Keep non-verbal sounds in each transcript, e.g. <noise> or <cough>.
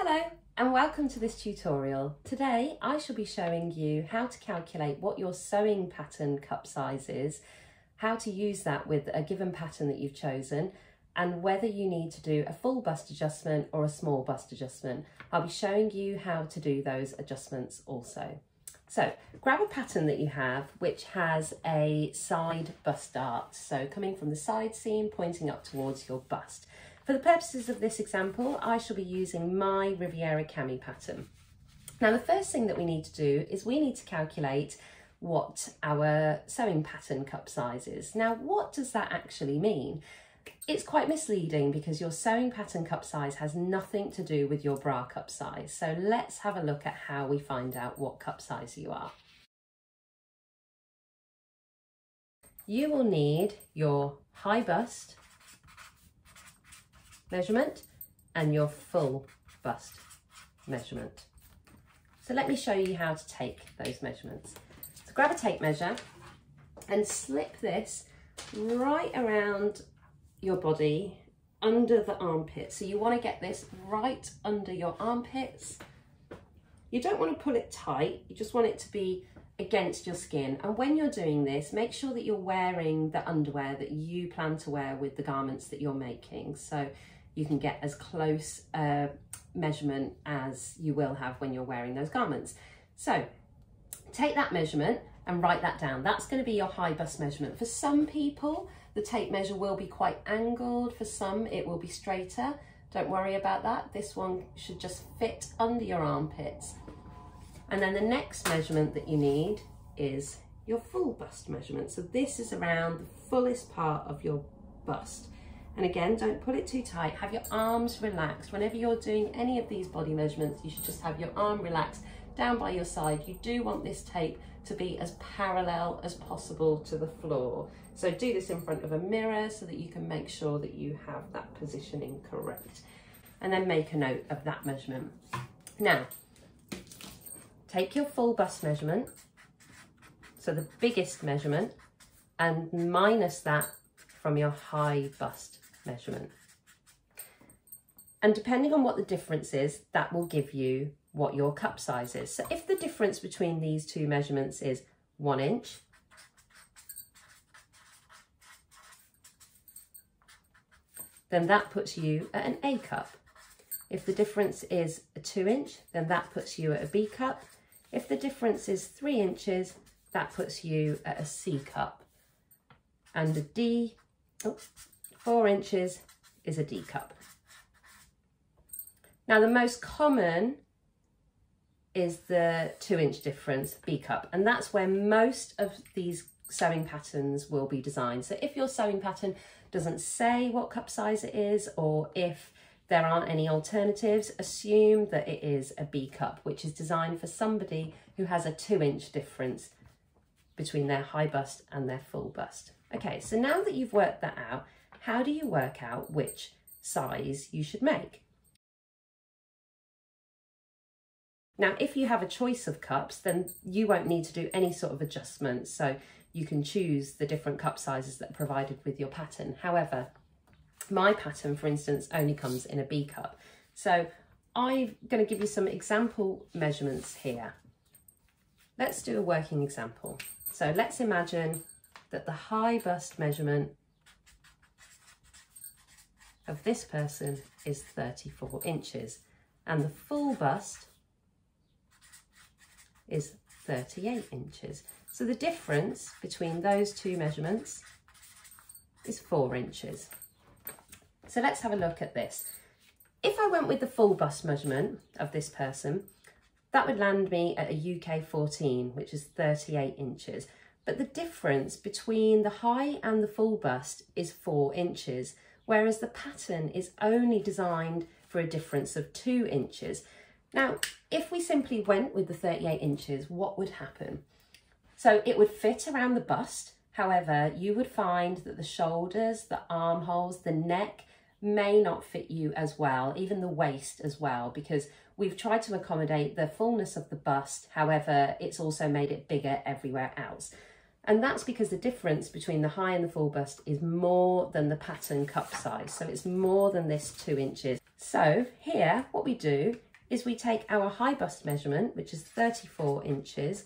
Hello and welcome to this tutorial. Today I shall be showing you how to calculate what your sewing pattern cup size is, how to use that with a given pattern that you've chosen and whether you need to do a full bust adjustment or a small bust adjustment. I'll be showing you how to do those adjustments also. So grab a pattern that you have which has a side bust dart, so coming from the side seam pointing up towards your bust. For the purposes of this example, I shall be using my Riviera Cami pattern. Now the first thing that we need to do is we need to calculate what our sewing pattern cup size is. Now what does that actually mean? It's quite misleading because your sewing pattern cup size has nothing to do with your bra cup size. So let's have a look at how we find out what cup size you are. You will need your high bust, measurement and your full bust measurement. So let me show you how to take those measurements. So grab a tape measure and slip this right around your body under the armpit. So you want to get this right under your armpits. You don't want to pull it tight, you just want it to be against your skin. And when you're doing this, make sure that you're wearing the underwear that you plan to wear with the garments that you're making. So you can get as close a measurement as you will have when you're wearing those garments. So take that measurement and write that down. That's going to be your high bust measurement. For some people, the tape measure will be quite angled. For some, it will be straighter. Don't worry about that. This one should just fit under your armpits. And then the next measurement that you need is your full bust measurement. So this is around the fullest part of your bust. And again, don't pull it too tight. Have your arms relaxed. Whenever you're doing any of these body measurements, you should just have your arm relaxed down by your side. You do want this tape to be as parallel as possible to the floor. So do this in front of a mirror so that you can make sure that you have that positioning correct. And then make a note of that measurement. Now, take your full bust measurement, so the biggest measurement, and minus that from your high bust measurement. And depending on what the difference is, that will give you what your cup size is. So if the difference between these two measurements is one inch, then that puts you at an A cup. If the difference is a two inch, then that puts you at a B cup. If the difference is three inches, that puts you at a C cup. And a D, oh, four inches is a D cup. Now the most common is the two inch difference B cup and that's where most of these sewing patterns will be designed. So if your sewing pattern doesn't say what cup size it is or if there aren't any alternatives, assume that it is a B cup, which is designed for somebody who has a two inch difference between their high bust and their full bust. Okay, so now that you've worked that out, how do you work out which size you should make? Now, if you have a choice of cups, then you won't need to do any sort of adjustments. So you can choose the different cup sizes that are provided with your pattern. However, my pattern, for instance, only comes in a B cup. So I'm going to give you some example measurements here. Let's do a working example. So let's imagine that the high bust measurement of this person is 34 inches and the full bust is 38 inches. So the difference between those two measurements is four inches. So let's have a look at this. If I went with the full bust measurement of this person, that would land me at a UK 14, which is 38 inches. But the difference between the high and the full bust is four inches whereas the pattern is only designed for a difference of two inches. Now, if we simply went with the 38 inches, what would happen? So it would fit around the bust. However, you would find that the shoulders, the armholes, the neck may not fit you as well, even the waist as well, because we've tried to accommodate the fullness of the bust. However, it's also made it bigger everywhere else. And that's because the difference between the high and the full bust is more than the pattern cup size. So it's more than this two inches. So here, what we do is we take our high bust measurement, which is 34 inches,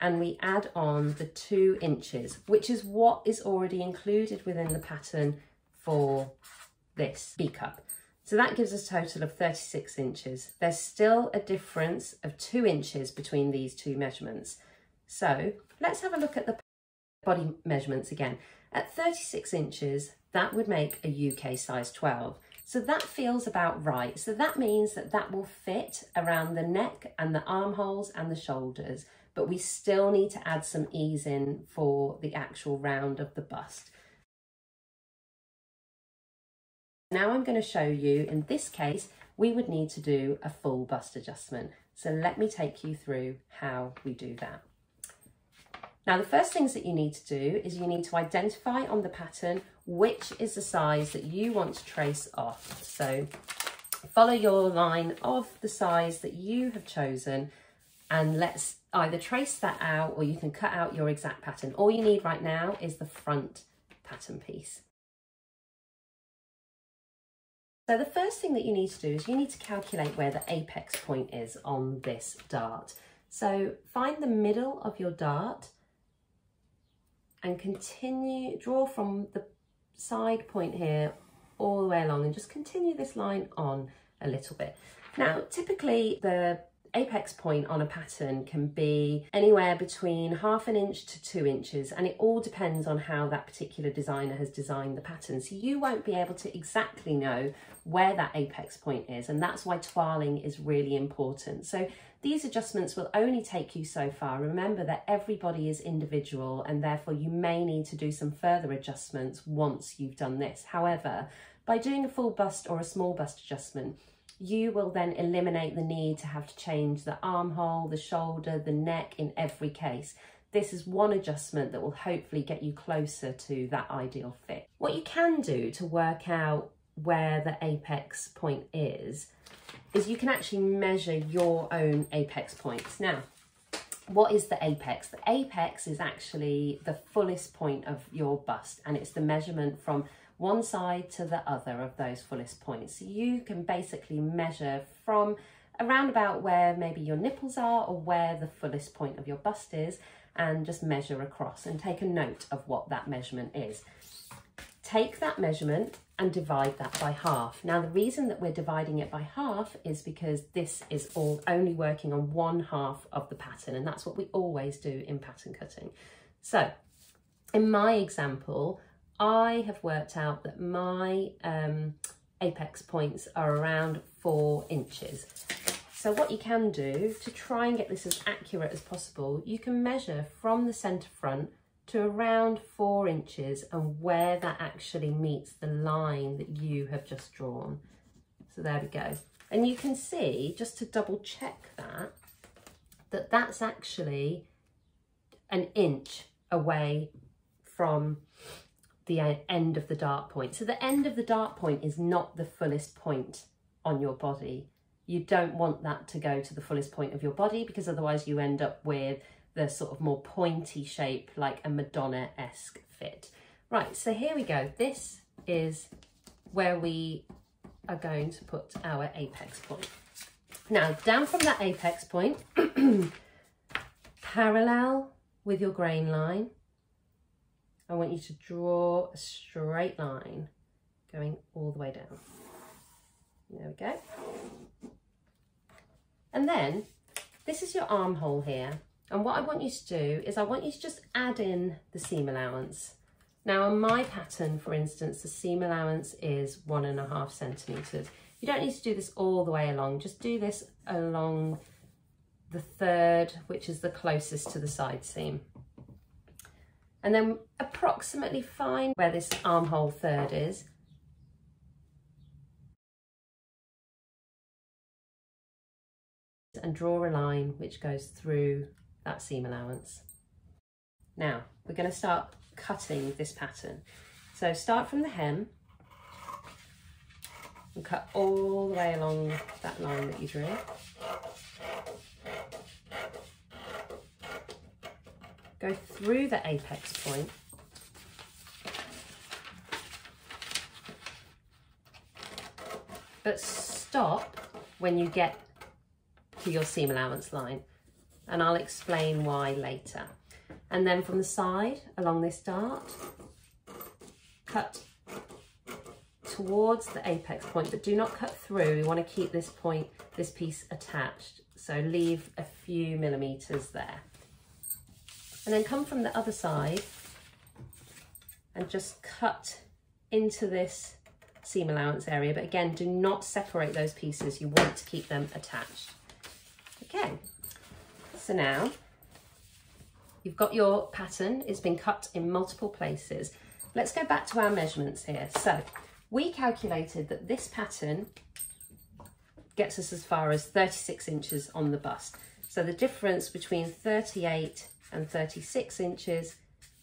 and we add on the two inches, which is what is already included within the pattern for this B cup. So that gives us a total of 36 inches. There's still a difference of two inches between these two measurements. So let's have a look at the body measurements again. At 36 inches, that would make a UK size 12. So that feels about right. So that means that that will fit around the neck and the armholes and the shoulders, but we still need to add some ease in for the actual round of the bust. Now I'm going to show you, in this case, we would need to do a full bust adjustment. So let me take you through how we do that. Now the first things that you need to do is you need to identify on the pattern which is the size that you want to trace off. So follow your line of the size that you have chosen and let's either trace that out or you can cut out your exact pattern. All you need right now is the front pattern piece. So the first thing that you need to do is you need to calculate where the apex point is on this dart. So find the middle of your dart and continue, draw from the side point here all the way along and just continue this line on a little bit. Now, typically the apex point on a pattern can be anywhere between half an inch to two inches and it all depends on how that particular designer has designed the pattern so you won't be able to exactly know where that apex point is and that's why toiling is really important so these adjustments will only take you so far. Remember that everybody is individual and therefore you may need to do some further adjustments once you've done this. However, by doing a full bust or a small bust adjustment, you will then eliminate the need to have to change the armhole, the shoulder, the neck in every case. This is one adjustment that will hopefully get you closer to that ideal fit. What you can do to work out where the apex point is is you can actually measure your own apex points. Now, what is the apex? The apex is actually the fullest point of your bust and it's the measurement from one side to the other of those fullest points. So you can basically measure from around about where maybe your nipples are or where the fullest point of your bust is and just measure across and take a note of what that measurement is. Take that measurement and divide that by half. Now the reason that we're dividing it by half is because this is all only working on one half of the pattern and that's what we always do in pattern cutting. So in my example, I have worked out that my um, apex points are around four inches. So what you can do to try and get this as accurate as possible, you can measure from the centre front to around four inches and where that actually meets the line that you have just drawn. So there we go. And you can see, just to double check that, that that's actually an inch away from the end of the dart point. So the end of the dart point is not the fullest point on your body. You don't want that to go to the fullest point of your body because otherwise you end up with the sort of more pointy shape like a Madonna-esque fit. Right, so here we go. This is where we are going to put our apex point. Now, down from that apex point, <clears throat> parallel with your grain line, I want you to draw a straight line going all the way down. There we go. And then this is your armhole here. And what I want you to do is I want you to just add in the seam allowance. Now on my pattern, for instance, the seam allowance is one and a half centimetres. You don't need to do this all the way along, just do this along the third, which is the closest to the side seam. And then approximately find where this armhole third is. And draw a line which goes through that seam allowance. Now we're going to start cutting this pattern. So start from the hem and cut all the way along that line that you drew. Go through the apex point but stop when you get to your seam allowance line and I'll explain why later. And then from the side along this dart, cut towards the apex point, but do not cut through. We want to keep this point, this piece attached. So leave a few millimeters there. And then come from the other side and just cut into this seam allowance area. But again, do not separate those pieces. You want to keep them attached. Okay, so now you've got your pattern. It's been cut in multiple places. Let's go back to our measurements here. So we calculated that this pattern gets us as far as 36 inches on the bust. So the difference between 38 and 36 inches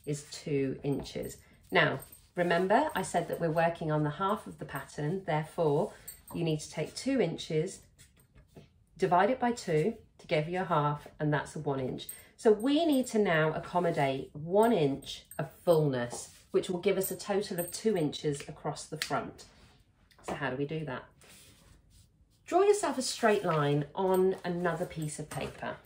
is two inches. Now, remember I said that we're working on the half of the pattern, therefore you need to take two inches, divide it by two give you a half, and that's a one inch. So we need to now accommodate one inch of fullness, which will give us a total of two inches across the front. So how do we do that? Draw yourself a straight line on another piece of paper.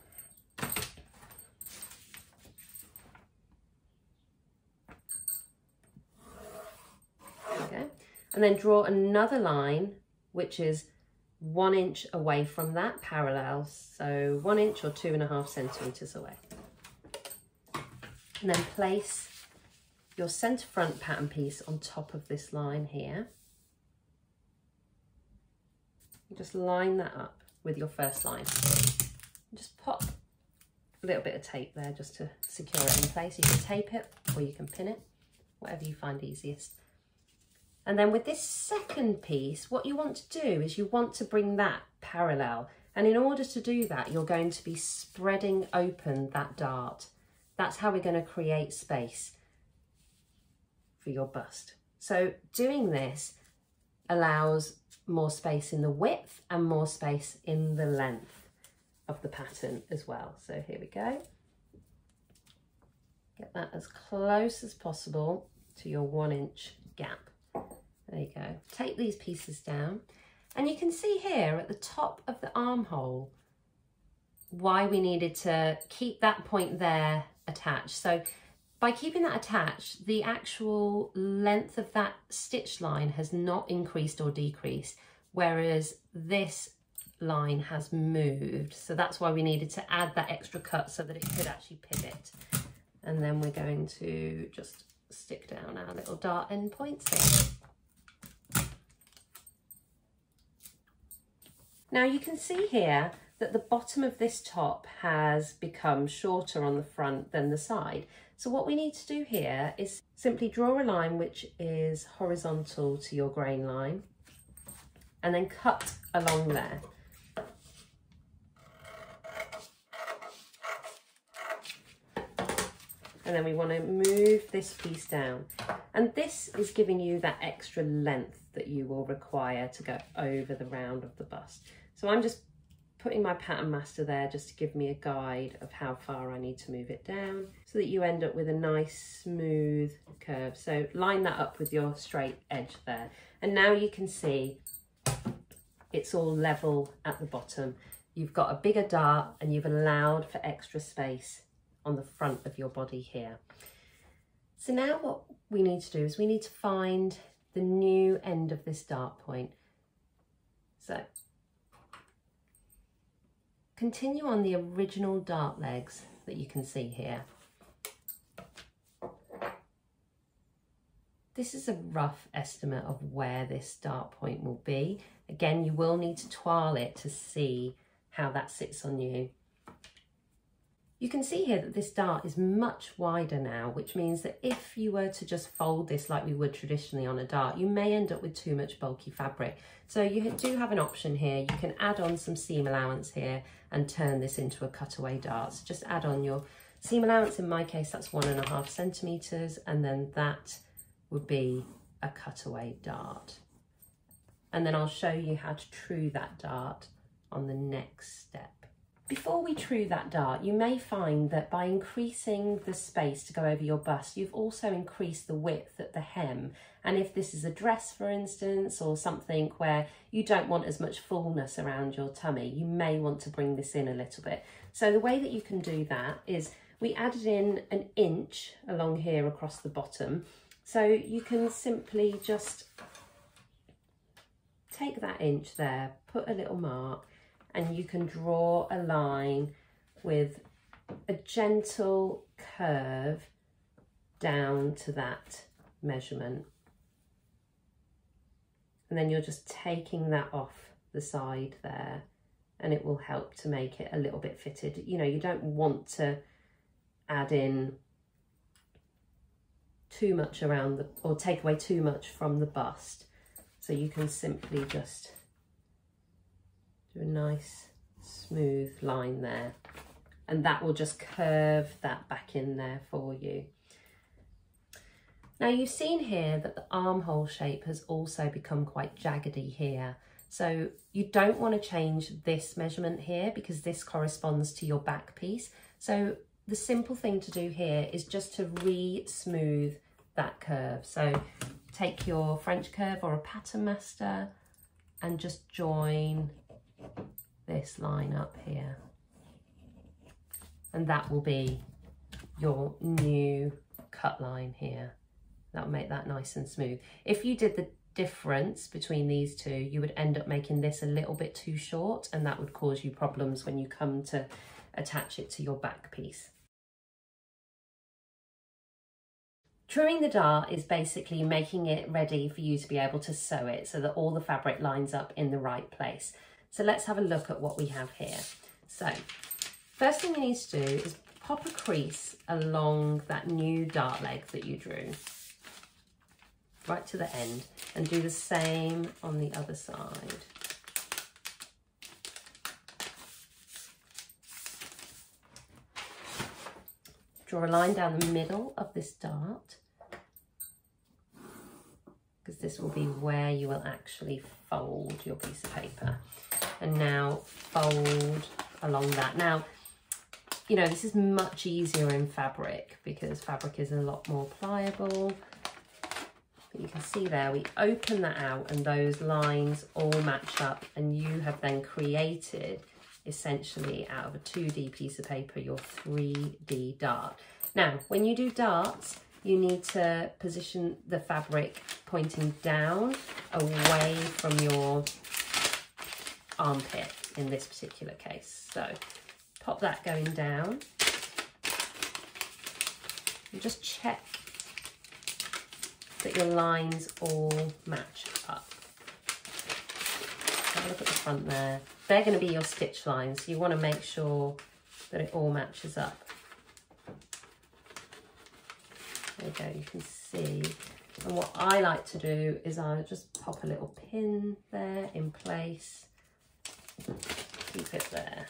Okay. And then draw another line, which is one inch away from that parallel. So one inch or two and a half centimeters away. And then place your center front pattern piece on top of this line here. Just line that up with your first line. Just pop a little bit of tape there just to secure it in place. You can tape it or you can pin it, whatever you find easiest. And then with this second piece, what you want to do is you want to bring that parallel. And in order to do that, you're going to be spreading open that dart. That's how we're going to create space for your bust. So doing this allows more space in the width and more space in the length of the pattern as well. So here we go. Get that as close as possible to your one inch gap. There you go. Take these pieces down and you can see here at the top of the armhole why we needed to keep that point there attached. So by keeping that attached, the actual length of that stitch line has not increased or decreased, whereas this line has moved. So that's why we needed to add that extra cut so that it could actually pivot. And then we're going to just stick down our little dart end points here. Now you can see here that the bottom of this top has become shorter on the front than the side. So what we need to do here is simply draw a line which is horizontal to your grain line and then cut along there. And then we want to move this piece down. And this is giving you that extra length that you will require to go over the round of the bust. So I'm just putting my pattern master there just to give me a guide of how far I need to move it down so that you end up with a nice smooth curve. So line that up with your straight edge there. And now you can see it's all level at the bottom. You've got a bigger dart and you've allowed for extra space on the front of your body here. So now what we need to do is we need to find the new end of this dart point. So Continue on the original dart legs that you can see here. This is a rough estimate of where this dart point will be. Again, you will need to toile it to see how that sits on you. You can see here that this dart is much wider now, which means that if you were to just fold this like we would traditionally on a dart, you may end up with too much bulky fabric. So you do have an option here. You can add on some seam allowance here and turn this into a cutaway dart. So just add on your seam allowance. In my case, that's one and a half centimeters. And then that would be a cutaway dart. And then I'll show you how to true that dart on the next step. Before we true that dart, you may find that by increasing the space to go over your bust, you've also increased the width at the hem. And if this is a dress, for instance, or something where you don't want as much fullness around your tummy, you may want to bring this in a little bit. So the way that you can do that is we added in an inch along here across the bottom. So you can simply just take that inch there, put a little mark, and you can draw a line with a gentle curve down to that measurement. And then you're just taking that off the side there and it will help to make it a little bit fitted. You know, you don't want to add in too much around the, or take away too much from the bust. So you can simply just do a nice smooth line there and that will just curve that back in there for you. Now you've seen here that the armhole shape has also become quite jaggedy here. So you don't want to change this measurement here because this corresponds to your back piece. So the simple thing to do here is just to re-smooth that curve. So take your French curve or a pattern master and just join this line up here. And that will be your new cut line here. That'll make that nice and smooth. If you did the difference between these two, you would end up making this a little bit too short and that would cause you problems when you come to attach it to your back piece. Truing the dart is basically making it ready for you to be able to sew it so that all the fabric lines up in the right place. So let's have a look at what we have here. So first thing you need to do is pop a crease along that new dart leg that you drew right to the end and do the same on the other side. Draw a line down the middle of this dart because this will be where you will actually fold your piece of paper. And now fold along that. Now, you know, this is much easier in fabric because fabric is a lot more pliable. But you can see there, we open that out and those lines all match up and you have then created essentially out of a 2D piece of paper your 3D dart. Now, when you do darts, you need to position the fabric pointing down away from your armpit in this particular case. So pop that going down and just check that your lines all match up. Have a look at the front there. They're going to be your stitch lines. You want to make sure that it all matches up. There you go, you can see. And what I like to do is I just pop a little pin there in place. Keep it there.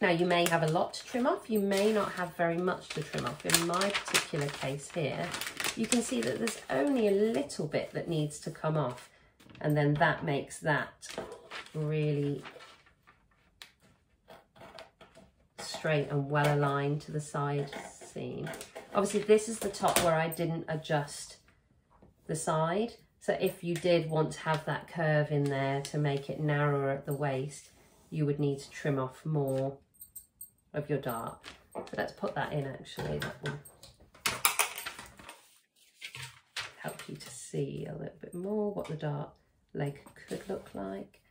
Now you may have a lot to trim off, you may not have very much to trim off. In my particular case here, you can see that there's only a little bit that needs to come off and then that makes that really straight and well aligned to the side seam. Obviously this is the top where I didn't adjust the side. So if you did want to have that curve in there to make it narrower at the waist, you would need to trim off more of your dart. So let's put that in actually, that will help you to see a little bit more what the dart leg could look like.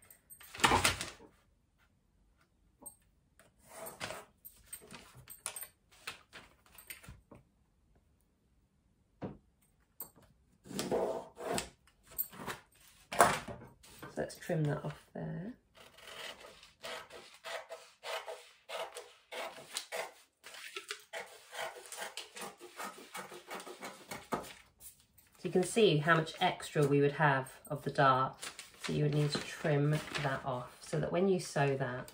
So let's trim that off there. So you can see how much extra we would have of the dart. So you would need to trim that off so that when you sew that,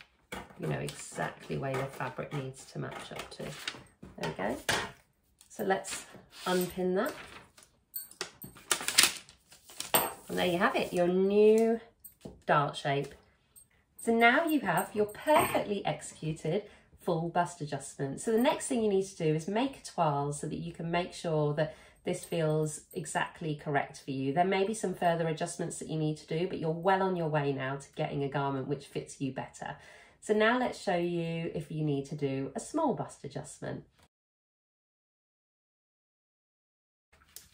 you know exactly where your fabric needs to match up to. There we go. So let's unpin that. And there you have it, your new dart shape So now you have your perfectly executed full bust adjustment. So the next thing you need to do is make a toile so that you can make sure that this feels exactly correct for you. There may be some further adjustments that you need to do, but you're well on your way now to getting a garment which fits you better. So now let's show you if you need to do a small bust adjustment.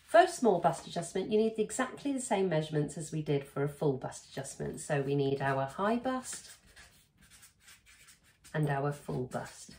For a small bust adjustment, you need exactly the same measurements as we did for a full bust adjustment. So we need our high bust and our full bust.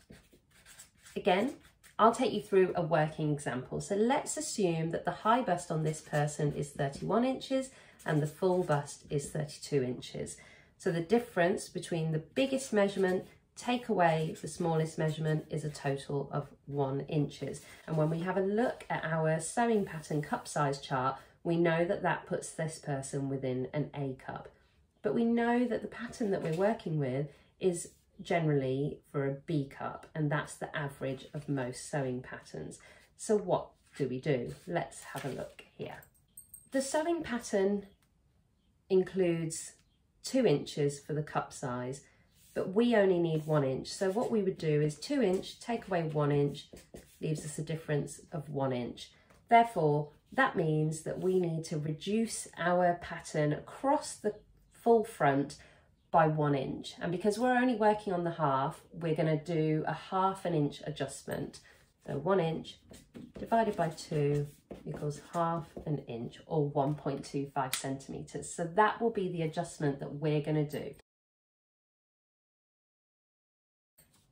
Again, I'll take you through a working example. So let's assume that the high bust on this person is 31 inches and the full bust is 32 inches. So the difference between the biggest measurement take away the smallest measurement is a total of one inches. And when we have a look at our sewing pattern cup size chart, we know that that puts this person within an A cup. But we know that the pattern that we're working with is generally for a B cup and that's the average of most sewing patterns. So what do we do? Let's have a look here. The sewing pattern includes two inches for the cup size, but we only need one inch. So what we would do is two inch, take away one inch, leaves us a difference of one inch. Therefore, that means that we need to reduce our pattern across the full front by one inch. And because we're only working on the half, we're going to do a half an inch adjustment. So one inch divided by two equals half an inch or 1.25 centimetres. So that will be the adjustment that we're going to do.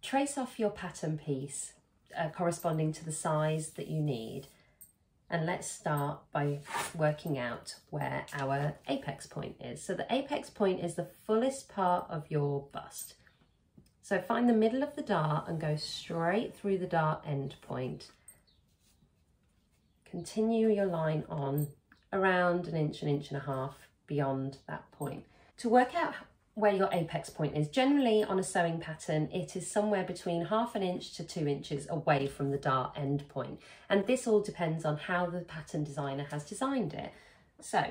Trace off your pattern piece uh, corresponding to the size that you need and let's start by working out where our apex point is. So the apex point is the fullest part of your bust. So find the middle of the dart and go straight through the dart end point. Continue your line on around an inch, an inch and a half beyond that point. To work out where your apex point is. Generally on a sewing pattern, it is somewhere between half an inch to two inches away from the dart end point. And this all depends on how the pattern designer has designed it. So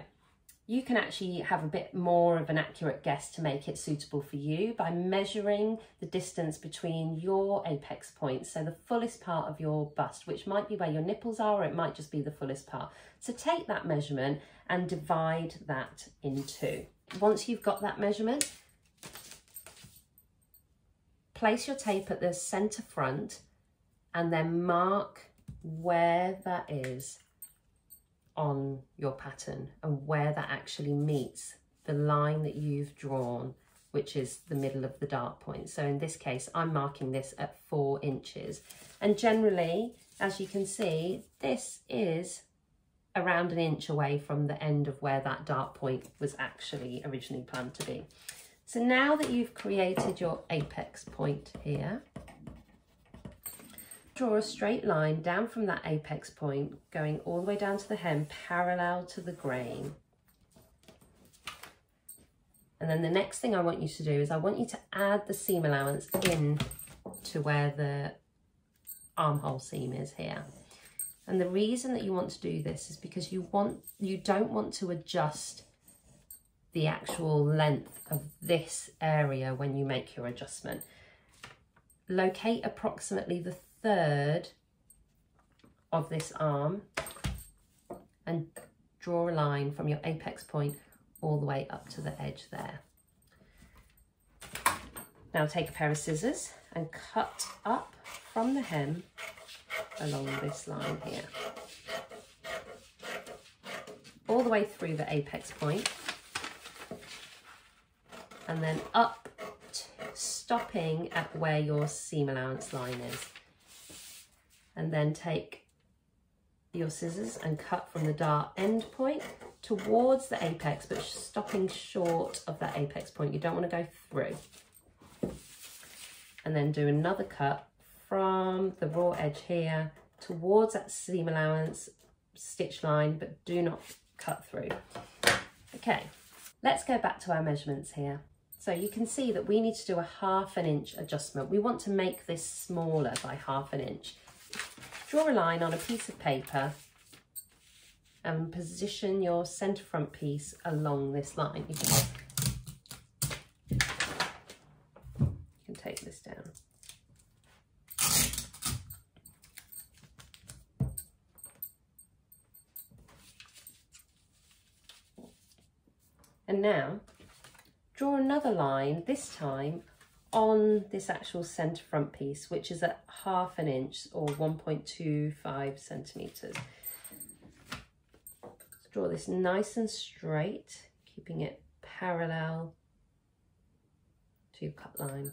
you can actually have a bit more of an accurate guess to make it suitable for you by measuring the distance between your apex points, so the fullest part of your bust, which might be where your nipples are or it might just be the fullest part. So take that measurement and divide that in two. Once you've got that measurement, place your tape at the centre front and then mark where that is on your pattern and where that actually meets the line that you've drawn which is the middle of the dart point. So in this case, I'm marking this at four inches. And generally, as you can see, this is around an inch away from the end of where that dart point was actually originally planned to be. So now that you've created your apex point here, draw a straight line down from that apex point, going all the way down to the hem, parallel to the grain. And then the next thing I want you to do is I want you to add the seam allowance in to where the armhole seam is here. And the reason that you want to do this is because you want you don't want to adjust the actual length of this area when you make your adjustment. Locate approximately the third of this arm and draw a line from your apex point all the way up to the edge there. Now take a pair of scissors and cut up from the hem along this line here. All the way through the apex point and then up stopping at where your seam allowance line is. And then take your scissors and cut from the dart end point towards the apex, but stopping short of that apex point. You don't want to go through. And then do another cut from the raw edge here towards that seam allowance stitch line, but do not cut through. Okay, let's go back to our measurements here. So you can see that we need to do a half an inch adjustment. We want to make this smaller by half an inch. Draw a line on a piece of paper and position your centre front piece along this line. And now draw another line, this time on this actual centre front piece, which is at half an inch or 1.25 centimetres. Draw this nice and straight, keeping it parallel to your cut line.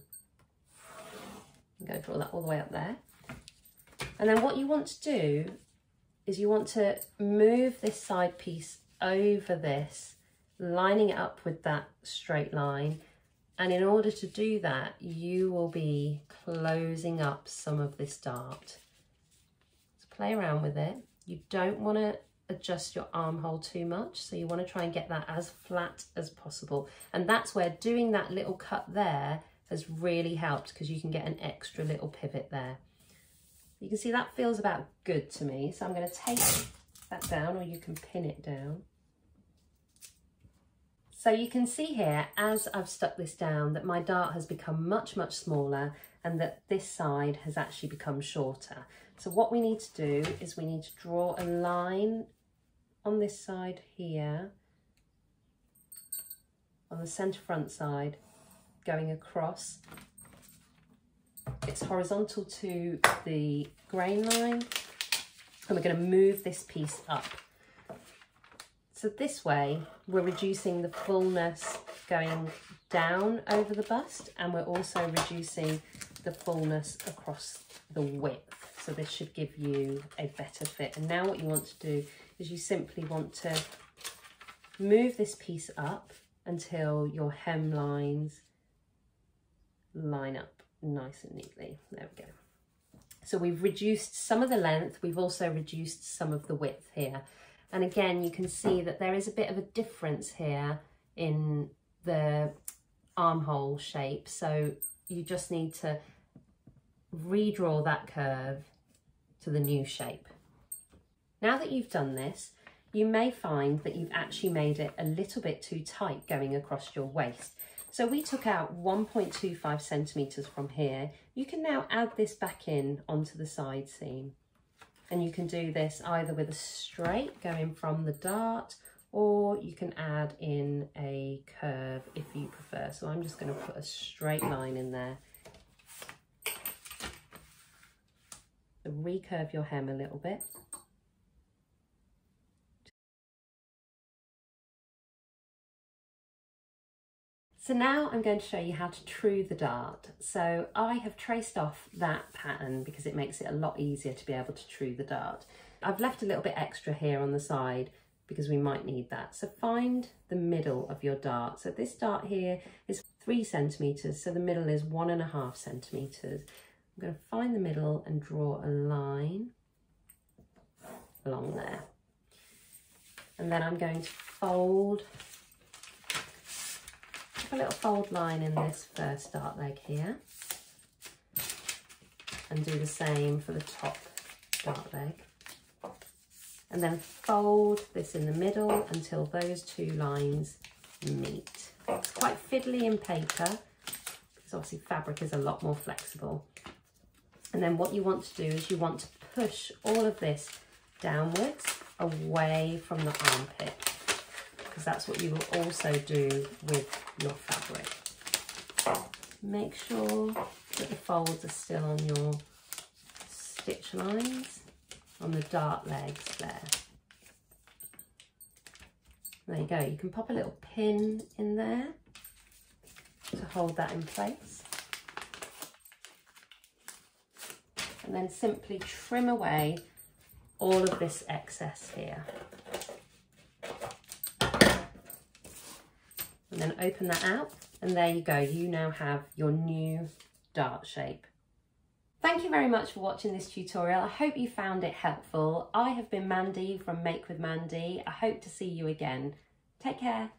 I'm going to draw that all the way up there. And then what you want to do is you want to move this side piece over this, lining it up with that straight line. And in order to do that, you will be closing up some of this dart. So play around with it. You don't want to adjust your armhole too much. So you want to try and get that as flat as possible. And that's where doing that little cut there has really helped because you can get an extra little pivot there. You can see that feels about good to me. So I'm going to take that down or you can pin it down. So you can see here, as I've stuck this down, that my dart has become much, much smaller and that this side has actually become shorter. So what we need to do is we need to draw a line on this side here, on the centre front side, going across. It's horizontal to the grain line and we're going to move this piece up. So this way we're reducing the fullness going down over the bust and we're also reducing the fullness across the width. So this should give you a better fit. And now what you want to do is you simply want to move this piece up until your hem lines line up nice and neatly. There we go. So we've reduced some of the length, we've also reduced some of the width here. And again, you can see that there is a bit of a difference here in the armhole shape. So you just need to redraw that curve to the new shape. Now that you've done this, you may find that you've actually made it a little bit too tight going across your waist. So we took out 1.25 centimetres from here. You can now add this back in onto the side seam. And you can do this either with a straight going from the dart or you can add in a curve if you prefer. So I'm just going to put a straight line in there. So recurve your hem a little bit. So now I'm going to show you how to true the dart. So I have traced off that pattern because it makes it a lot easier to be able to true the dart. I've left a little bit extra here on the side because we might need that. So find the middle of your dart. So this dart here is three centimetres, so the middle is one and a half centimetres. I'm going to find the middle and draw a line along there. And then I'm going to fold a little fold line in this first dart leg here and do the same for the top dart leg and then fold this in the middle until those two lines meet. It's quite fiddly in paper because obviously fabric is a lot more flexible. And then what you want to do is you want to push all of this downwards away from the armpit because that's what you will also do with your fabric. Make sure that the folds are still on your stitch lines on the dart legs there. There you go. You can pop a little pin in there to hold that in place. And then simply trim away all of this excess here. Then open that out and there you go. You now have your new dart shape. Thank you very much for watching this tutorial. I hope you found it helpful. I have been Mandi from Make with Mandi. I hope to see you again. Take care.